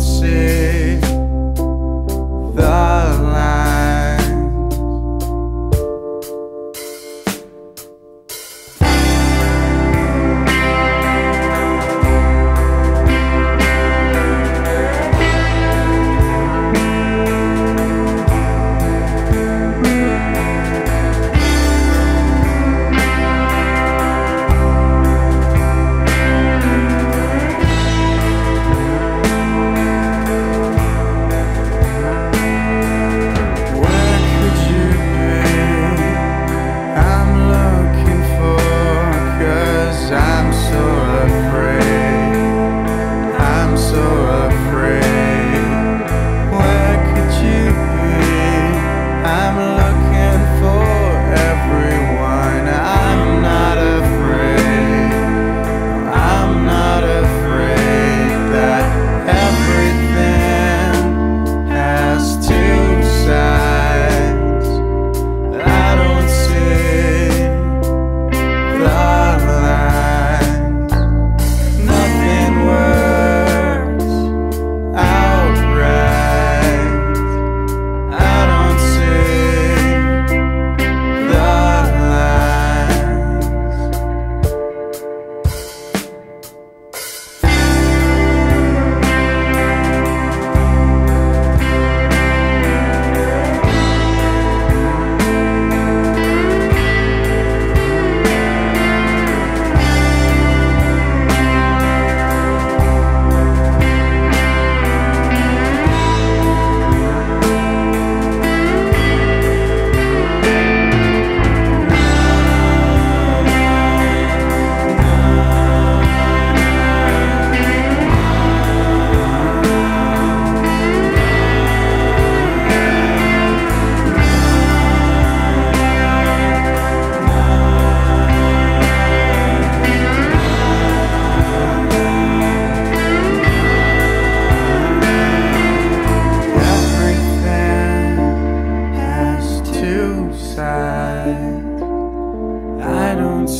say.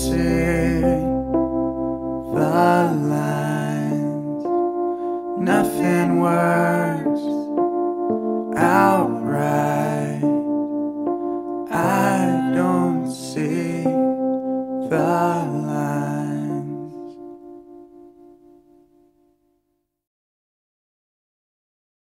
say the lines. Nothing works outright. I don't see the light.